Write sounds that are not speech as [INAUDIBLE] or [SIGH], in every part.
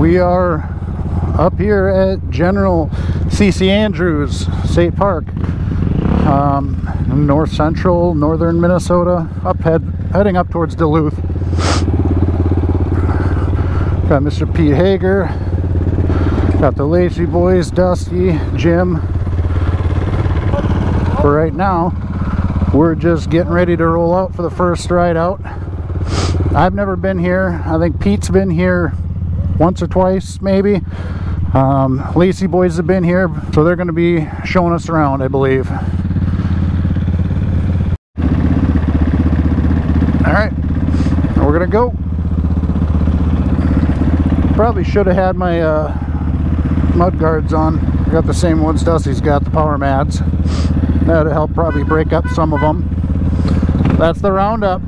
We are up here at General CC Andrews State Park, um, north central northern Minnesota, up head, heading up towards Duluth. Got Mr. Pete Hager, got the Lacey Boys, Dusty, Jim. For right now, we're just getting ready to roll out for the first ride out. I've never been here. I think Pete's been here once or twice, maybe. Um, Lacey boys have been here, so they're going to be showing us around, I believe. All right, we're going to go. Probably should have had my uh, mud guards on. Got the same ones Dusty's got, the power mats. That'll help probably break up some of them. That's the roundup.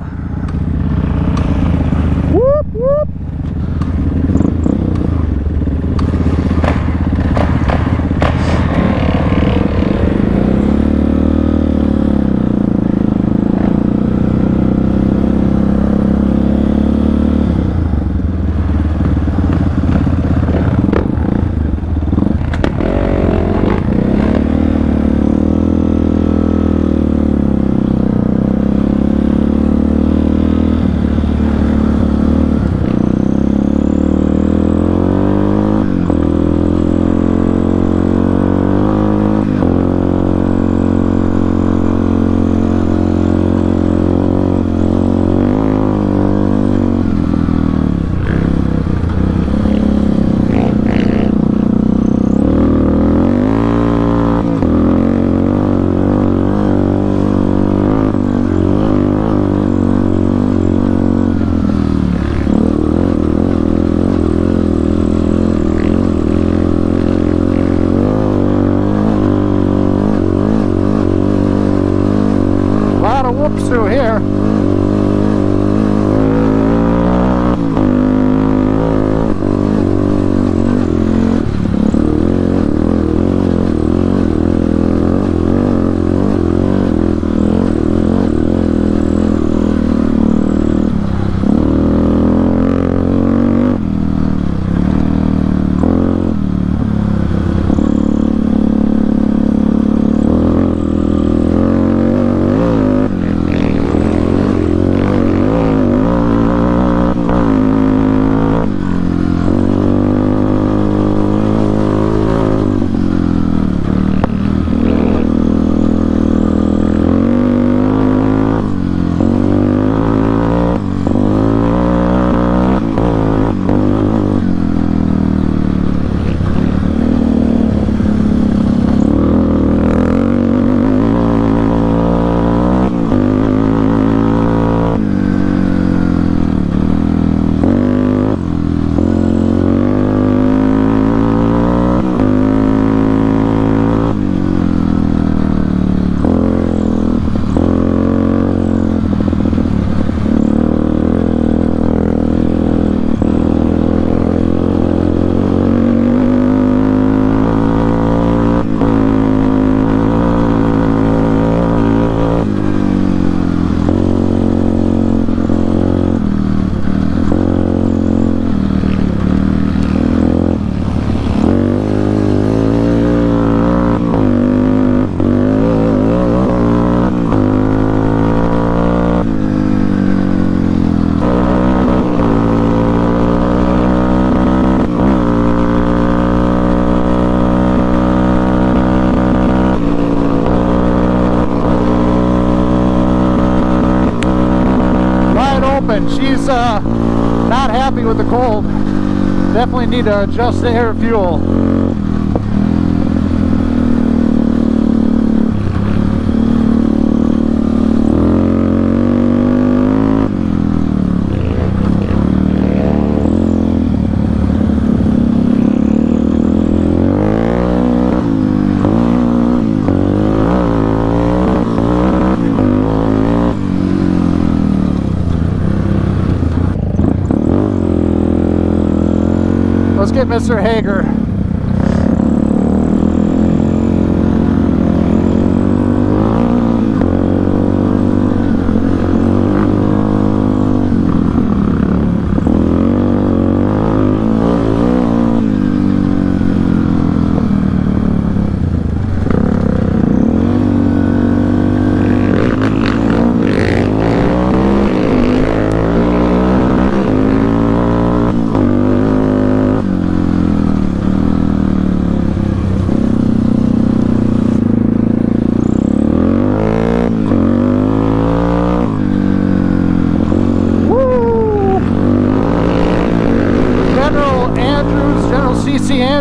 Open. She's uh, not happy with the cold. Definitely need to adjust the air fuel. Let's get Mr. Hager.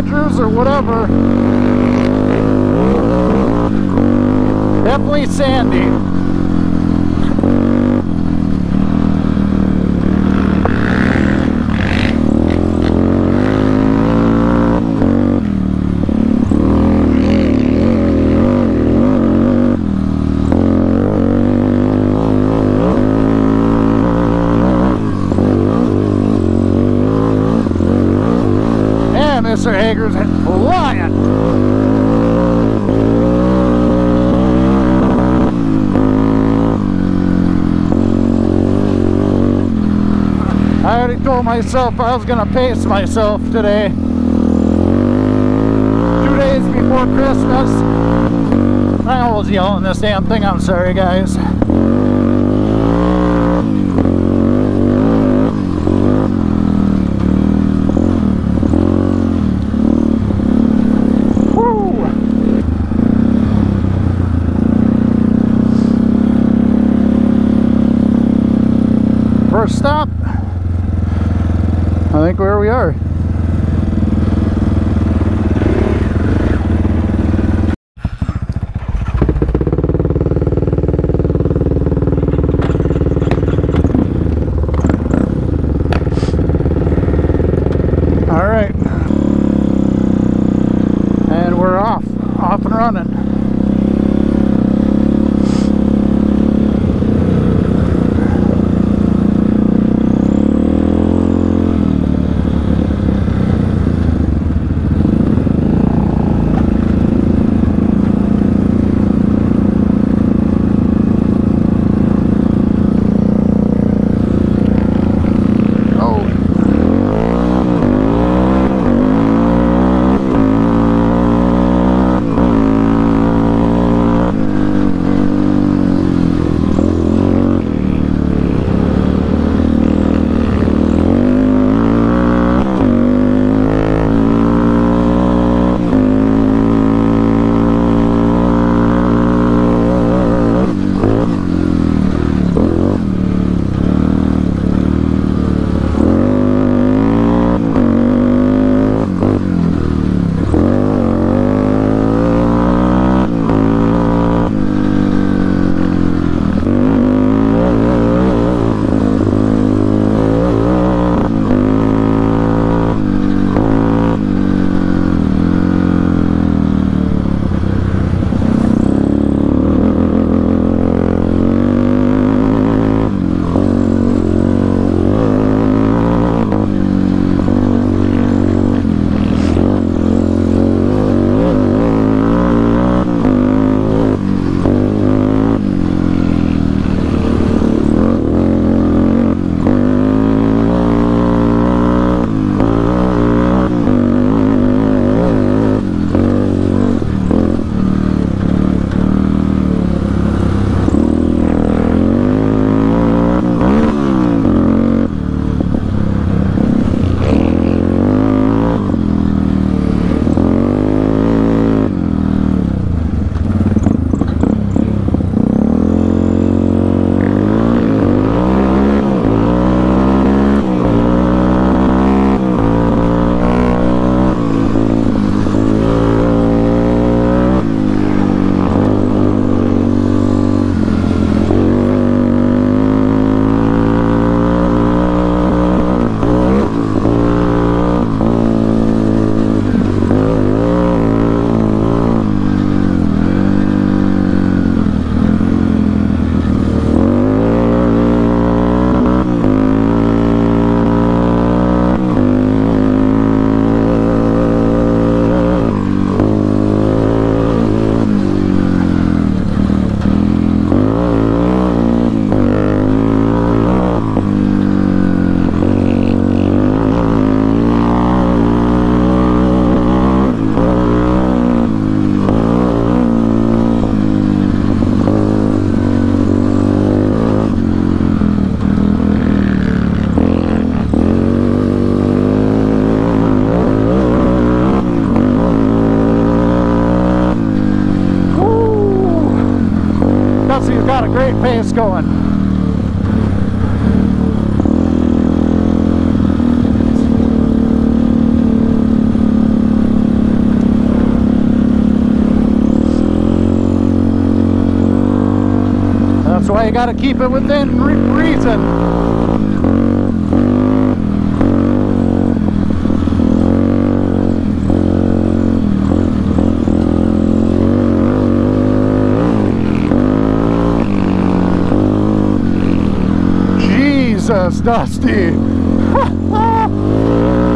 Andrews or whatever. Definitely sandy. Flying. I already told myself I was to pace myself today. Two days before Christmas. I always yelling this damn thing. I'm sorry, guys. going. That's why you got to keep it within reason. Jesus, Dusty. [LAUGHS]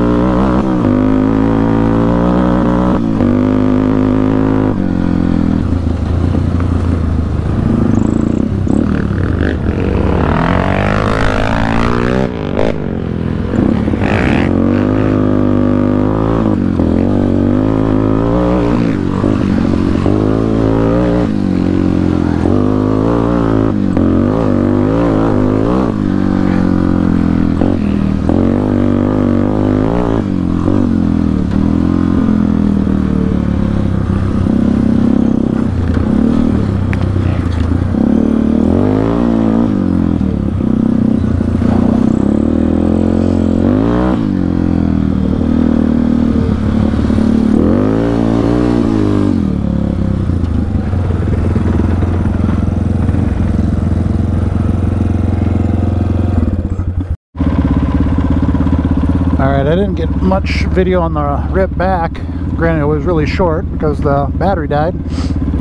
I didn't get much video on the rip back. Granted, it was really short because the battery died.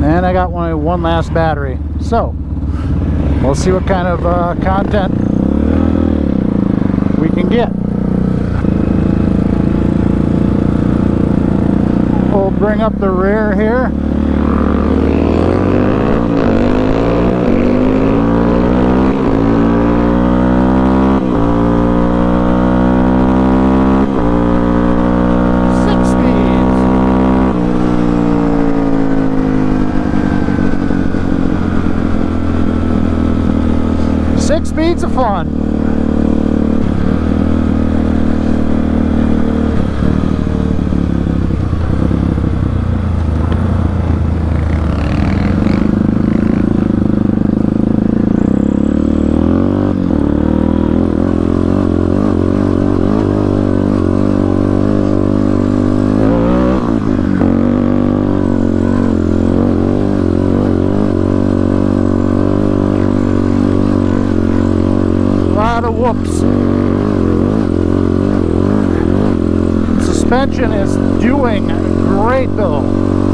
And I got one, one last battery. So, we'll see what kind of uh, content we can get. We'll bring up the rear here. Speeds of fun. Whoops. Suspension is doing great though.